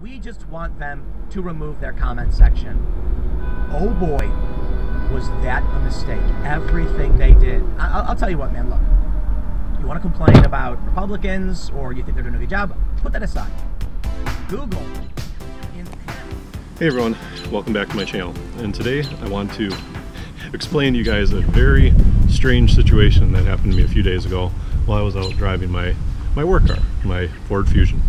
We just want them to remove their comment section. Oh boy, was that a mistake. Everything they did. I- will tell you what, man, look. You want to complain about Republicans or you think they're doing a good job, put that aside. Google. Hey everyone, welcome back to my channel. And today I want to explain to you guys a very strange situation that happened to me a few days ago while I was out driving my, my work car, my Ford Fusion.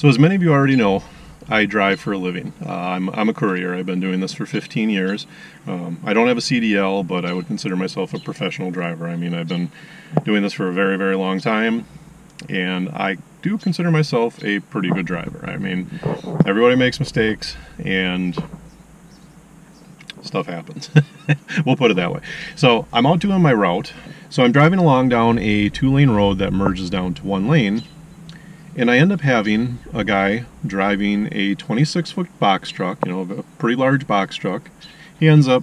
So as many of you already know, I drive for a living. Uh, I'm, I'm a courier. I've been doing this for 15 years. Um, I don't have a CDL, but I would consider myself a professional driver. I mean, I've been doing this for a very, very long time, and I do consider myself a pretty good driver. I mean, everybody makes mistakes, and stuff happens. we'll put it that way. So I'm out doing my route. So I'm driving along down a two-lane road that merges down to one lane, and I end up having a guy driving a 26 foot box truck, you know, a pretty large box truck. He ends up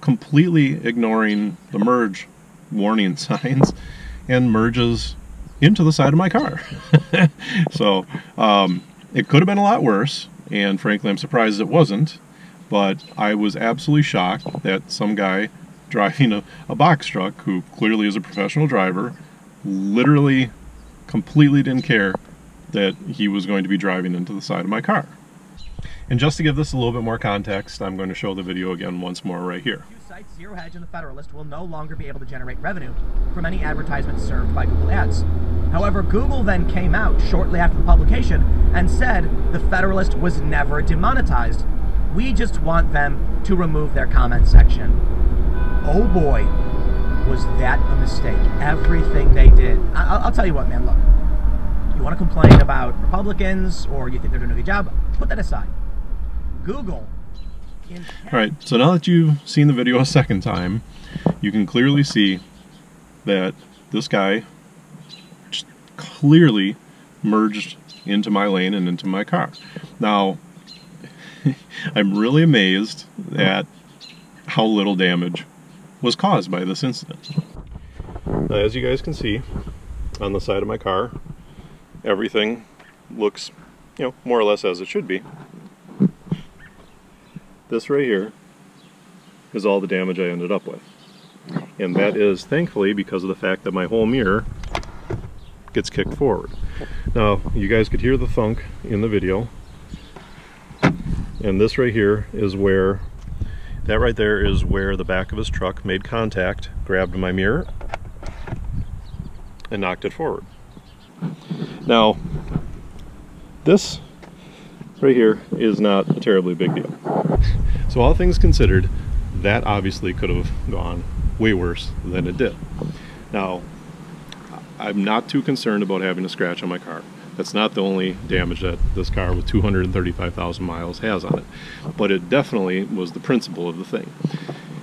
completely ignoring the merge warning signs and merges into the side of my car. so um, it could have been a lot worse, and frankly, I'm surprised it wasn't. But I was absolutely shocked that some guy driving a, a box truck, who clearly is a professional driver, literally completely didn't care that he was going to be driving into the side of my car. And just to give this a little bit more context, I'm going to show the video again once more right here. Sites Zero Hedge and the Federalist will no longer be able to generate revenue from any advertisements served by Google Ads. However, Google then came out shortly after the publication and said the Federalist was never demonetized. We just want them to remove their comment section. Oh boy, was that a mistake. Everything they did. I- will tell you what, man, look. You want to complain about Republicans or you think they're doing a good job, put that aside. Google. All right, so now that you've seen the video a second time, you can clearly see that this guy clearly merged into my lane and into my car. Now, I'm really amazed at how little damage was caused by this incident. Now, as you guys can see on the side of my car, everything looks, you know, more or less as it should be. This right here is all the damage I ended up with. And that is thankfully because of the fact that my whole mirror gets kicked forward. Now, you guys could hear the thunk in the video. And this right here is where that right there is where the back of his truck made contact, grabbed my mirror, and knocked it forward. Now, this right here is not a terribly big deal. So all things considered, that obviously could have gone way worse than it did. Now, I'm not too concerned about having a scratch on my car. That's not the only damage that this car with 235,000 miles has on it, but it definitely was the principle of the thing.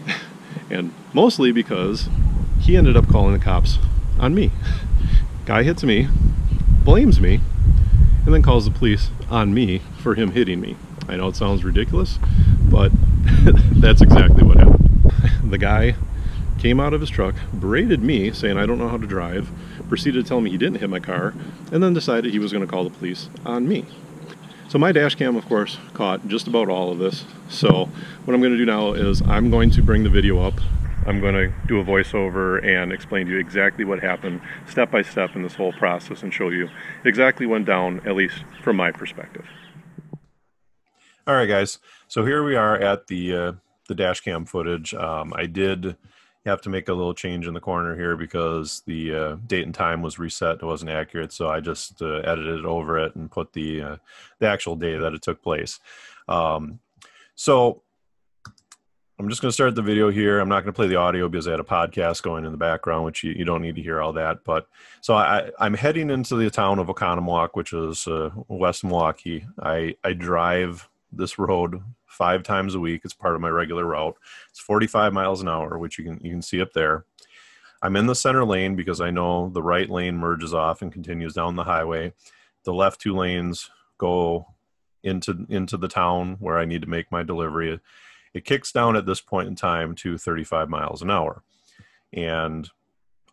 and mostly because he ended up calling the cops on me. Guy hits me, blames me, and then calls the police on me for him hitting me. I know it sounds ridiculous, but that's exactly what happened. the guy came out of his truck, berated me, saying I don't know how to drive, proceeded to tell me he didn't hit my car, and then decided he was going to call the police on me. So my dash cam, of course, caught just about all of this. So what I'm going to do now is I'm going to bring the video up. I'm going to do a voiceover and explain to you exactly what happened step by step in this whole process and show you exactly what went down, at least from my perspective. All right, guys. So here we are at the uh, the dash cam footage. Um, I did have to make a little change in the corner here because the uh, date and time was reset. It wasn't accurate, so I just uh, edited over it and put the uh, the actual day that it took place. Um, so I'm just going to start the video here. I'm not going to play the audio because I had a podcast going in the background, which you, you don't need to hear all that. But so I, I'm heading into the town of Oconomowoc, which is uh, west Milwaukee. I, I drive this road five times a week. It's part of my regular route. It's 45 miles an hour, which you can you can see up there. I'm in the center lane because I know the right lane merges off and continues down the highway. The left two lanes go into into the town where I need to make my delivery. It kicks down at this point in time to 35 miles an hour. And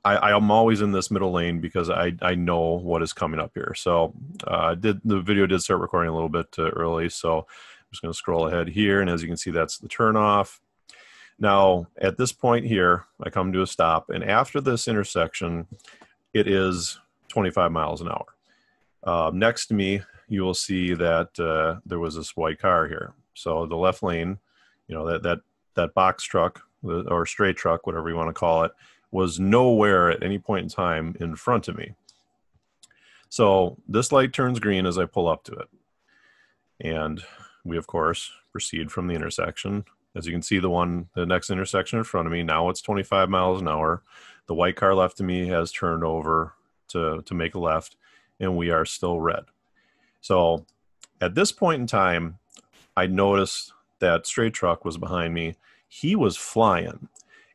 I, am always in this middle lane because I, I know what is coming up here. So uh, did the video did start recording a little bit uh, early, so just going to scroll ahead here, and as you can see, that's the turnoff. Now at this point here, I come to a stop, and after this intersection, it is 25 miles an hour. Uh, next to me, you will see that uh, there was this white car here. So the left lane, you know that that that box truck or straight truck, whatever you want to call it, was nowhere at any point in time in front of me. So this light turns green as I pull up to it. And we, of course, proceed from the intersection. As you can see, the one, the next intersection in front of me, now it's 25 miles an hour. The white car left of me has turned over to, to make a left, and we are still red. So at this point in time, I noticed that straight truck was behind me. He was flying.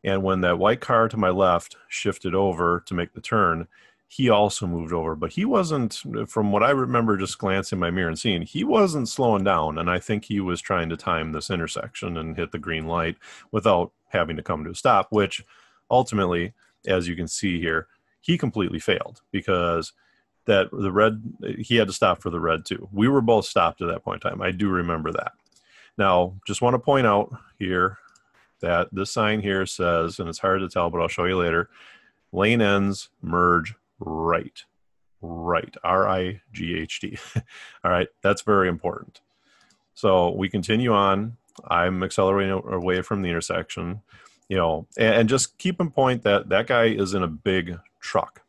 And when that white car to my left shifted over to make the turn, he also moved over. But he wasn't, from what I remember just glancing my mirror and seeing, he wasn't slowing down. And I think he was trying to time this intersection and hit the green light without having to come to a stop, which ultimately, as you can see here, he completely failed because that the red he had to stop for the red too. We were both stopped at that point in time. I do remember that. Now, just want to point out here that this sign here says, and it's hard to tell, but I'll show you later, lane ends merge right. Right. R I G H T. All right. That's very important. So we continue on. I'm accelerating away from the intersection, you know, and, and just keep in point that that guy is in a big truck.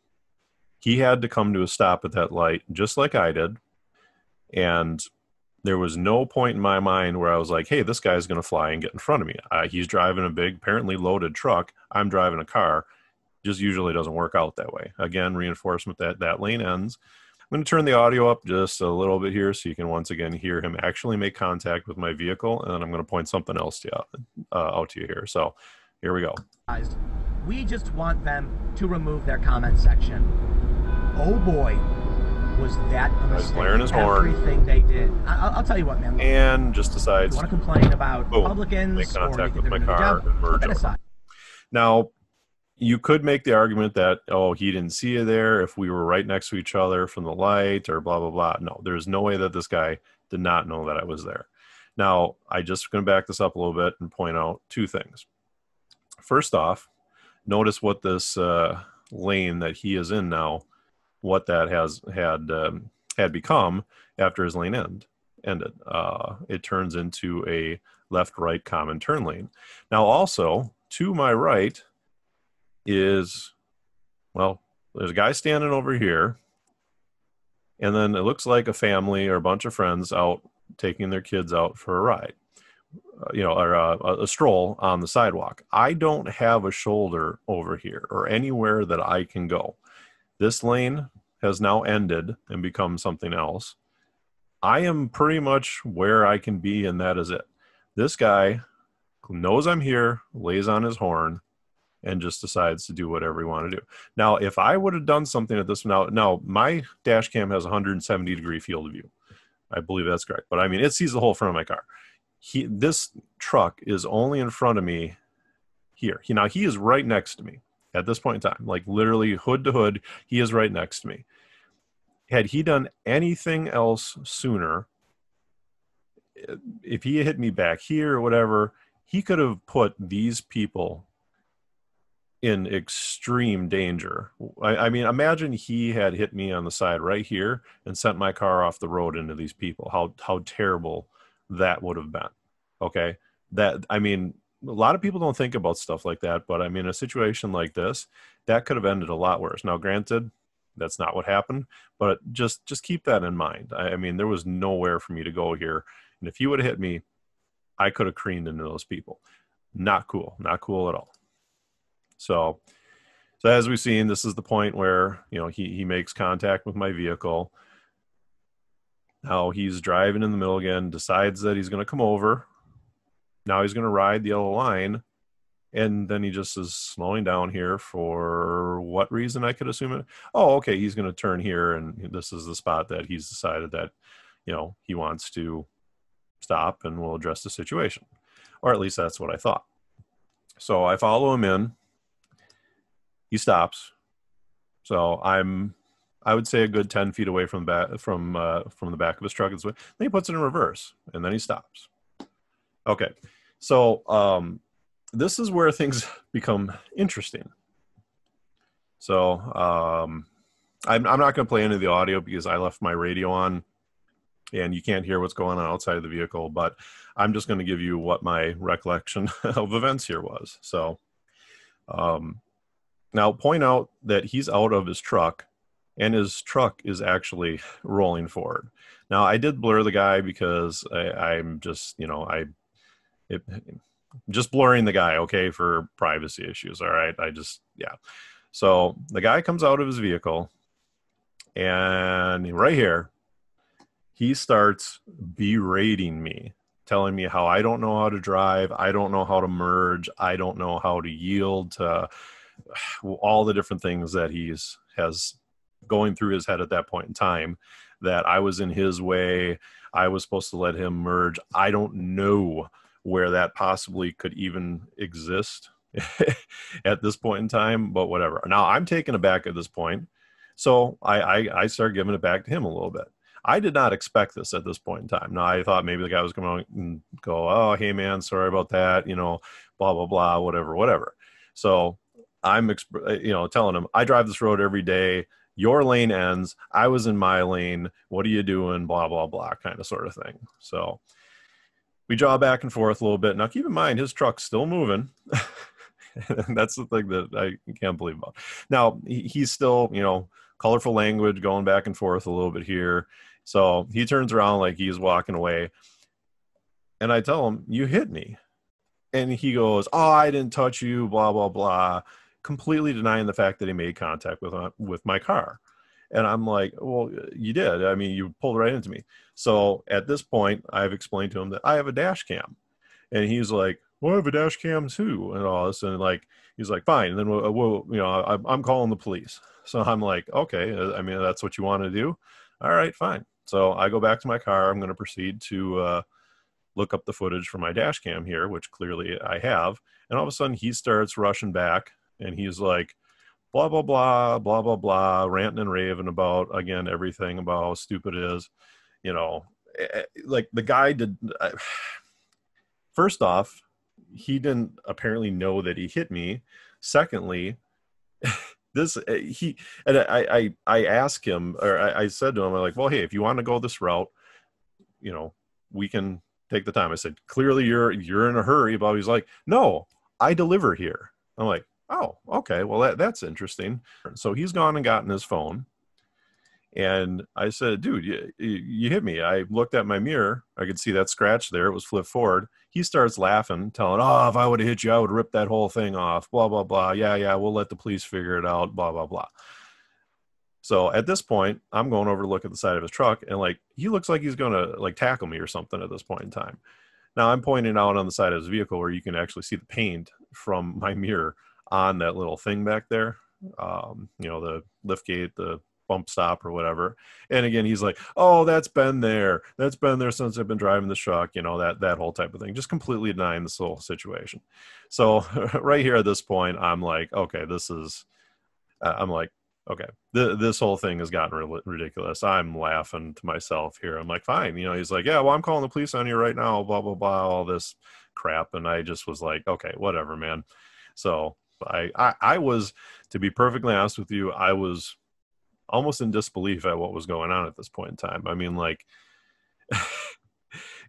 He had to come to a stop at that light, just like I did. And there was no point in my mind where I was like, hey, this guy's going to fly and get in front of me. Uh, he's driving a big, apparently loaded truck. I'm driving a car. Just usually doesn't work out that way. Again, reinforcement that that lane ends. I'm going to turn the audio up just a little bit here so you can once again hear him actually make contact with my vehicle. And then I'm going to point something else to you, uh, out to you here. So here we go. We just want them to remove their comment section. Oh boy, was that a mistake? blaring his horn. Everything they did. I, will tell you what, man. And just decides. You want to complain about boom, Republicans make contact with my car and merge. Now, you could make the argument that oh, he didn't see you there. If we were right next to each other from the light, or blah blah blah. No, there's no way that this guy did not know that I was there. Now, I just going to back this up a little bit and point out two things. First off, notice what this uh, lane that he is in now what that has had um, had become after his lane end ended. Uh, it turns into a left-right common turn lane. Now, also to my right is well, there's a guy standing over here, and then it looks like a family or a bunch of friends out taking their kids out for a ride. Uh, you know, or uh, a, a stroll on the sidewalk. I don't have a shoulder over here or anywhere that I can go. This lane has now ended and become something else. I am pretty much where I can be, and that is it. This guy knows I'm here, lays on his horn, and just decides to do whatever he want to do. Now, if I would have done something at this now, now my dash cam has 170 degree field of view. I believe that's correct, but I mean it sees the whole front of my car. He, this truck is only in front of me here. He, now he is right next to me at this point in time, like literally hood to hood, he is right next to me. Had he done anything else sooner, eh, if he hit me back here or whatever, he could have put these people in extreme danger. I, I, mean, imagine he had hit me on the side right here and sent my car off the road into these people. How how terrible that would have been. Okay, that I mean, a lot of people don't think about stuff like that, but I mean, a situation like this, that could have ended a lot worse. Now, granted, that's not what happened, but just just keep that in mind. I, I mean, there was nowhere for me to go here, and if he would have hit me, I could have creamed into those people. Not cool. Not cool at all. So, so as we've seen, this is the point where you know he he makes contact with my vehicle. Now he's driving in the middle again, decides that he's going to come over. Now he's going to ride the yellow line and then he just is slowing down here for what reason? I could assume it. Oh okay he's going to turn here and this is the spot that he's decided that you know he wants to stop and we'll address the situation or at least that's what i thought. So i follow him in he stops. So I'm, I would say a good ten feet away from the back from uh, from the back of his truck. Then he puts it in reverse, and then he stops. Okay, so um, this is where things become interesting. So um, I'm, I'm not going to play any of the audio because I left my radio on and you can't hear what's going on outside of the vehicle. But I'm just going to give you what my recollection of events here was. So, um, now point out that he's out of his truck and his truck is actually rolling forward. Now I did blur the guy because I, am just, you know, I, it, just blurring the guy, okay, for privacy issues. All right. I just, yeah. So the guy comes out of his vehicle and right here, he starts berating me, telling me how I don't know how to drive, I don't know how to merge, I don't know how to yield to all the different things that he's has going through his head at that point in time that I was in his way, I was supposed to let him merge. I don't know where that possibly could even exist at this point in time, but whatever. Now I'm taken aback at this point. So I, I, I started giving it back to him a little bit. I did not expect this at this point in time. Now I thought maybe the guy was going to go, "Oh, hey man, sorry about that," you know, blah blah blah, whatever, whatever. So I'm, uh, you know, telling him I drive this road every day. Your lane ends. I was in my lane. What are you doing? Blah blah blah, kind of sort of thing. So we draw back and forth a little bit. Now keep in mind his truck's still moving. That's the thing that I can't believe about. Now he's still, you know, colorful language going back and forth a little bit here so he turns around like he's walking away. And I tell him, You hit me. And he goes, Oh, I didn't touch you, blah, blah, blah, completely denying the fact that he made contact with, uh, with my car. And I'm like, Well, you did. I mean, you pulled right into me. So at this point, I've explained to him that I have a dash cam. And he's like, well, I have a dash cam too, and all this, and like he's like, fine. And then we'll, we'll you know, I, I'm calling the police. So I'm like, okay, uh, I mean, that's what you want to do. All right, fine. So I go back to my car. I'm going to proceed to uh, look up the footage from my dash cam here, which clearly I have. And all of a sudden he starts rushing back and he's like, blah, blah, blah, blah, blah, blah, ranting and raving about, again, everything about how stupid it is. You know, eh, eh, like the guy did. I, first off, he didn't apparently know that he hit me. Secondly, this uh, he and I I I asked him or I, I said to him I'm like, well, hey, if you want to go this route, you know, we can take the time. I said, clearly you're you're in a hurry, but he's like, no, I deliver here. I'm like, oh, okay, well that that's interesting. So he's gone and gotten his phone and I said, dude, you, you hit me. I looked at my mirror. I could see that scratch there. It was flipped forward. He starts laughing, telling, oh, if I would have hit you, I would rip that whole thing off. Blah, blah, blah. Yeah, yeah, we'll let the police figure it out. Blah, blah, blah. So at this point, I'm going over to look at the side of his truck and like, he looks like he's going to like tackle me or something at this point in time. Now I'm pointing out on the side of his vehicle where you can actually see the paint from my mirror on that little thing back there. Um, you know, the lift gate, the bump stop or whatever. And again, he's like, "Oh, that's been there. That's been there since I've been driving the truck." You know that that whole type of thing. Just completely denying this whole situation. So right here at this point, I'm like, "Okay, this is." Uh, I'm like, "Okay, th- this whole thing has gotten re- ridiculous." I'm laughing to myself here. I'm like, "Fine," you know. He's like, "Yeah, well, I'm calling the police on you right now." Blah blah blah. All this crap, and I just was like, "Okay, whatever, man." So I, I, I was, to be perfectly honest with you, I was almost in disbelief at what was going on at this point in time. I mean, like,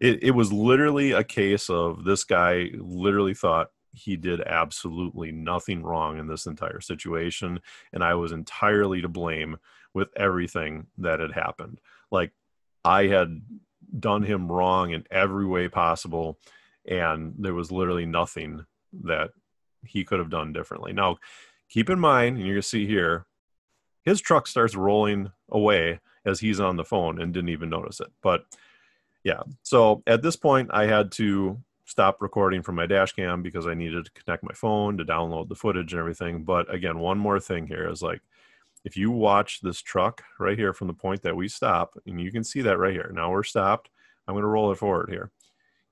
it, it was literally a case of this guy literally thought he did absolutely nothing wrong in this entire situation, and I was entirely to blame with everything that had happened. Like, I had done him wrong in every way possible, and there was literally nothing that he could have done differently. Now, keep in mind, and you're going to see here, his truck starts rolling away as he's on the phone and didn't even notice it. But yeah, so at this point, I had to stop recording from my dash cam because I needed to connect my phone to download the footage and everything. But again, one more thing here is like, if you watch this truck right here from the point that we stop, and you can see that right here. Now we're stopped. I'm going to roll it forward here.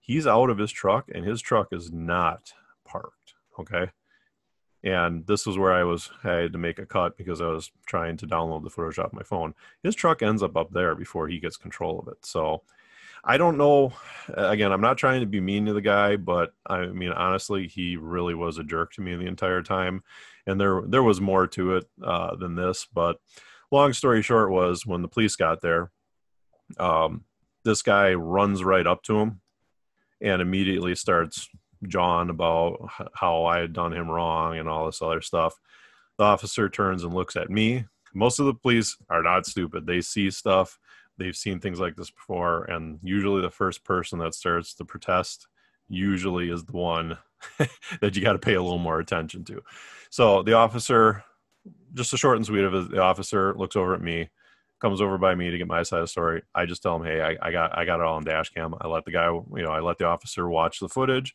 He's out of his truck, and his truck is not parked. Okay. and this was where I was I had to make a cut because I was trying to download the footage off my phone. His truck ends up up there before he gets control of it. So I don't know. Again, I'm not trying to be mean to the guy, but I mean honestly, he really was a jerk to me the entire time, and there there was more to it uh, than this. But long story short was when the police got there, um, this guy runs right up to him and immediately starts John about how I had done him wrong and all this other stuff. The officer turns and looks at me. Most of the police are not stupid. They see stuff. They've seen things like this before. And usually the first person that starts to protest usually is the one that you got to pay a little more attention to. So the officer, just a short and sweet of it, the officer looks over at me, comes over by me to get my side of the story. I just tell him, hey, I, I got I got it all on dash cam. I let the guy, you know, I let the officer watch the footage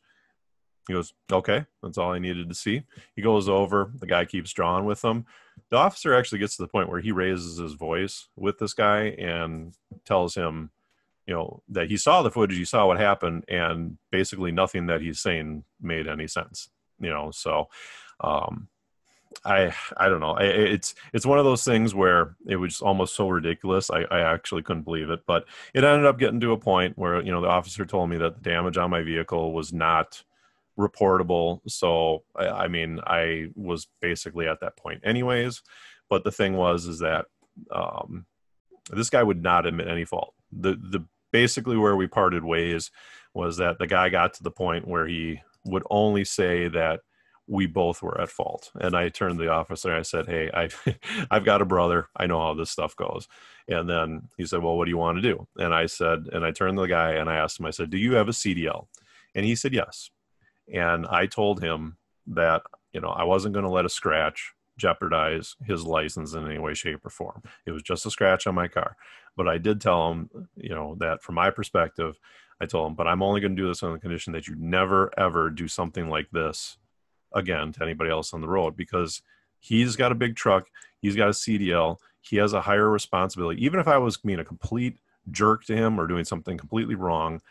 he goes, okay, that's all I needed to see. He goes over, the guy keeps drawing with him. The officer actually gets to the point where he raises his voice with this guy and tells him, you know, that he saw the footage, he saw what happened, and basically nothing that he's saying made any sense. You know, so um, I I don't know. I, it's it's one of those things where it was almost so ridiculous. I, I actually couldn't believe it, but it ended up getting to a point where you know the officer told me that the damage on my vehicle was not reportable. So I, I, mean, I was basically at that point, anyways. But the thing was, is that um, this guy would not admit any fault. The the basically where we parted ways was that the guy got to the point where he would only say that we both were at fault. And I turned to the officer. And I said, "Hey, I, I've got a brother. I know how this stuff goes." And then he said, "Well, what do you want to do?" And I said, and I turned to the guy and I asked him. I said, "Do you have a CDL?" And he said, "Yes." And I told him that you know I wasn't going to let a scratch jeopardize his license in any way, shape, or form. It was just a scratch on my car, but I did tell him, you know, that from my perspective, I told him, but I'm only going to do this on the condition that you never ever do something like this again to anybody else on the road because he's got a big truck, he's got a CDL, he has a higher responsibility. Even if I was being a complete jerk to him or doing something completely wrong,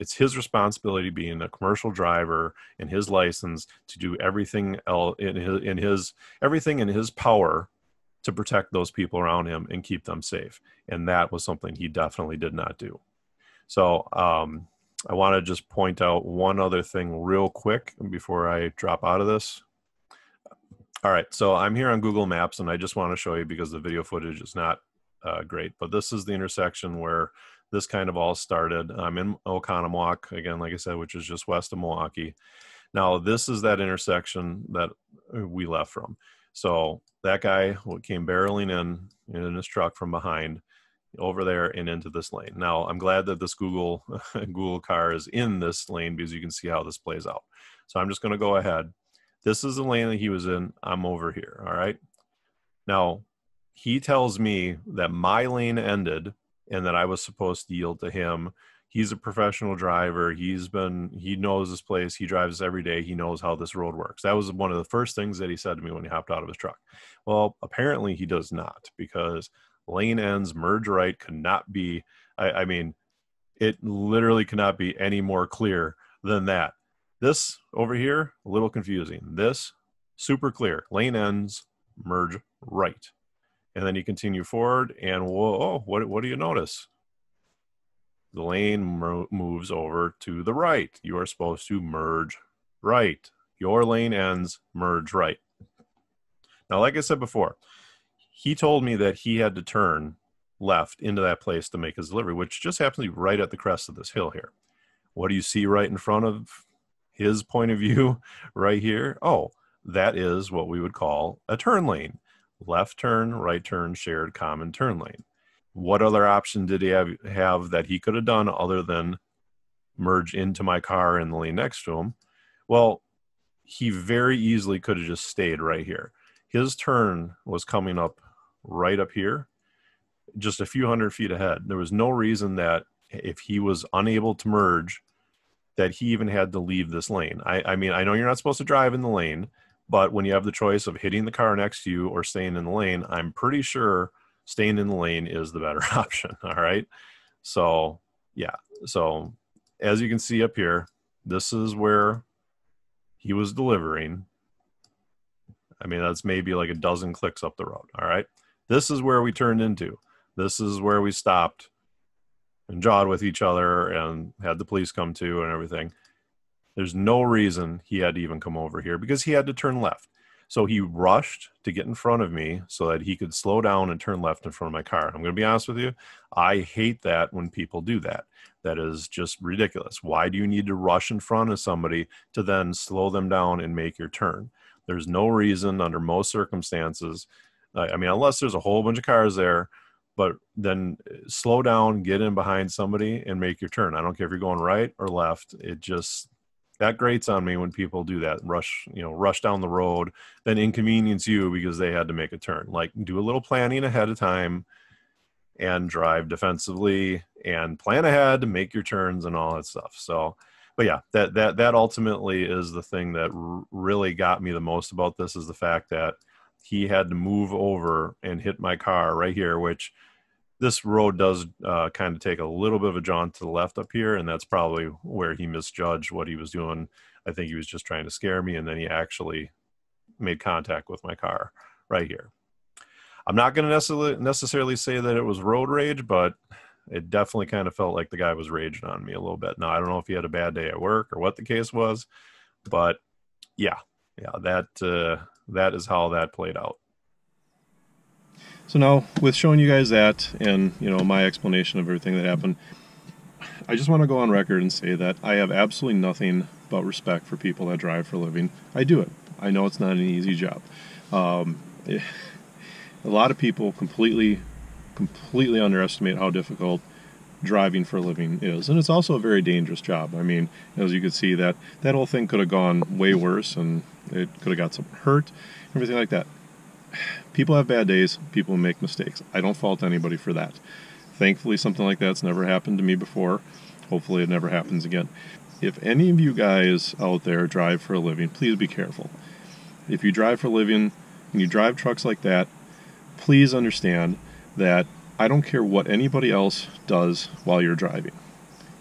it's his responsibility being a commercial driver and his license to do everything else in his, in his everything in his power to protect those people around him and keep them safe. And that was something he definitely did not do. So um, i want to just point out one other thing real quick before i drop out of this. All right so i'm here on google maps and i just want to show you because the video footage is not uh, great but this is the intersection where this kind of all started. I'm in Oconomowoc, again, like I said, which is just west of Milwaukee. Now, this is that intersection that uh, we left from. So that guy came barreling in in his truck from behind over there and into this lane. Now, I'm glad that this Google Google car is in this lane because you can see how this plays out. So I'm just going to go ahead. This is the lane that he was in. I'm over here. All right. Now, he tells me that my lane ended and that I was supposed to yield to him. He's a professional driver. He's been he knows this place. He drives every day. He knows how this road works. That was one of the first things that he said to me when he hopped out of his truck. Well, apparently he does not because lane ends merge right could not be. I, I mean, it literally cannot be any more clear than that. This over here, a little confusing. This super clear. Lane ends merge right and then you continue forward and whoa oh, what, what do you notice? The lane moves over to the right. You are supposed to merge right. Your lane ends merge right. Now like i said before he told me that he had to turn left into that place to make his delivery which just happens to be right at the crest of this hill here. What do you see right in front of his point of view right here? Oh that is what we would call a turn lane left turn, right turn, shared common turn lane. What other option did he have, have that he could have done other than merge into my car in the lane next to him? Well, he very easily could have just stayed right here. His turn was coming up right up here, just a few hundred feet ahead. There was no reason that if he was unable to merge, that he even had to leave this lane. I, I mean, I know you're not supposed to drive in the lane, but when you have the choice of hitting the car next to you or staying in the lane, I'm pretty sure staying in the lane is the better option. All right. So, yeah. So, as you can see up here, this is where he was delivering. I mean, that's maybe like a dozen clicks up the road. All right. This is where we turned into. This is where we stopped and jawed with each other and had the police come to and everything. There's no reason he had to even come over here because he had to turn left. So he rushed to get in front of me so that he could slow down and turn left in front of my car. I'm going to be honest with you. I hate that when people do that. That is just ridiculous. Why do you need to rush in front of somebody to then slow them down and make your turn? There's no reason under most circumstances. I mean, unless there's a whole bunch of cars there, but then uh, slow down, get in behind somebody, and make your turn. I don't care if you're going right or left. It just that grates on me when people do that rush you know rush down the road then inconvenience you because they had to make a turn. Like do a little planning ahead of time and drive defensively and plan ahead make your turns and all that stuff. So but yeah that that that ultimately is the thing that r- really got me the most about this is the fact that he had to move over and hit my car right here which this road does uh, kind of take a little bit of a jaunt to the left up here, and that's probably where he misjudged what he was doing. I think he was just trying to scare me, and then he actually made contact with my car right here. I'm not going to necessarily necessarily say that it was road rage, but it definitely kind of felt like the guy was raging on me a little bit. Now I don't know if he had a bad day at work or what the case was, but yeah, yeah, that uh, that is how that played out. So now, with showing you guys that and you know my explanation of everything that happened, I just want to go on record and say that I have absolutely nothing but respect for people that drive for a living. I do it. I know it's not an easy job. Um, a lot of people completely, completely underestimate how difficult driving for a living is, and it's also a very dangerous job. I mean, as you can see, that that whole thing could have gone way worse, and it could have got some hurt, everything like that people have bad days, people make mistakes. I don't fault anybody for that. Thankfully, something like that's never happened to me before. Hopefully, it never happens again. If any of you guys out there drive for a living, please be careful. If you drive for a living and you drive trucks like that, please understand that I don't care what anybody else does while you're driving.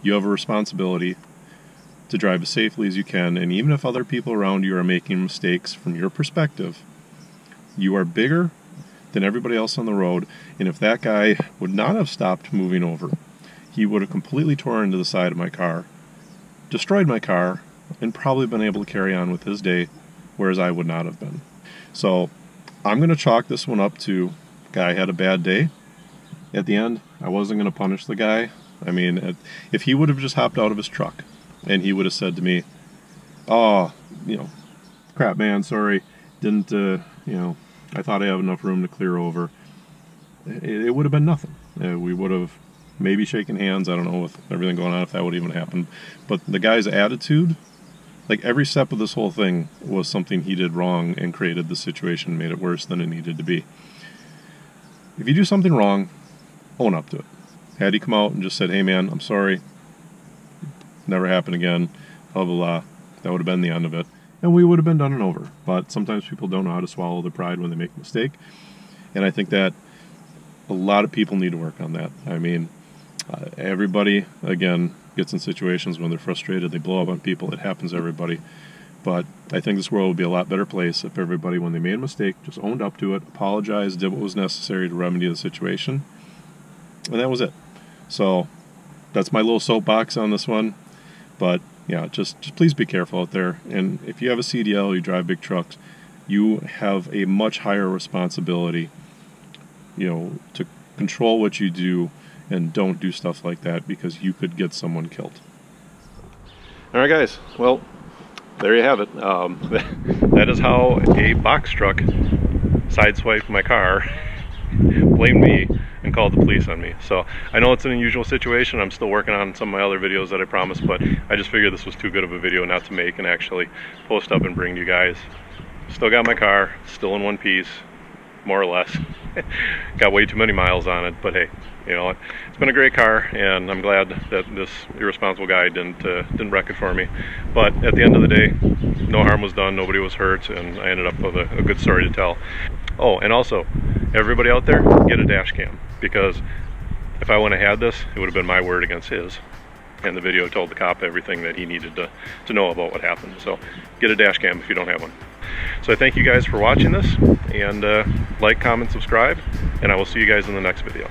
You have a responsibility to drive as safely as you can, and even if other people around you are making mistakes from your perspective, you are bigger than everybody else on the road, and if that guy would not have stopped moving over, he would have completely torn into the side of my car, destroyed my car, and probably been able to carry on with his day, whereas I would not have been. So I'm going to chalk this one up to guy had a bad day. At the end, I wasn't going to punish the guy. I mean, if he would have just hopped out of his truck and he would have said to me, "Oh, you know, crap, man, sorry, didn't, uh, you know, I thought I have enough room to clear over. It, it would have been nothing. Uh, we would have maybe shaken hands. I don't know with everything going on if that would even happen. But the guy's attitude, like every step of this whole thing was something he did wrong and created the situation, made it worse than it needed to be. If you do something wrong, own up to it. Had he come out and just said, "Hey man, I'm sorry. Never happen again," blah blah blah, that would have been the end of it and we would have been done and over. But sometimes people don't know how to swallow their pride when they make a mistake, and I think that a lot of people need to work on that. I mean, uh, everybody again gets in situations when they're frustrated, they blow up on people. It happens to everybody. But I think this world would be a lot better place if everybody, when they made a mistake, just owned up to it, apologized, did what was necessary to remedy the situation, and that was it. So that's my little soapbox on this one. But yeah, just, just please be careful out there. And if you have a CDL, you drive big trucks, you have a much higher responsibility, you know, to control what you do and don't do stuff like that because you could get someone killed. All right, guys. Well, there you have it. Um, that is how a box truck sideswiped my car, blamed me, and called the police on me. So I know it's an unusual situation. I'm still working on some of my other videos that I promised, but I just figured this was too good of a video not to make and actually post up and bring you guys. Still got my car, still in one piece, more or less. got way too many miles on it, but hey, you know, it's been a great car, and I'm glad that this irresponsible guy didn't uh, didn't wreck it for me. But at the end of the day, no harm was done, nobody was hurt, and I ended up with a, a good story to tell. Oh, and also, everybody out there, get a dash cam because if I wouldn't have had this, it would have been my word against his. and the video told the cop everything that he needed to, to know about what happened. So get a dash cam if you don't have one. So I thank you guys for watching this, and uh, like, comment, subscribe, and I will see you guys in the next video.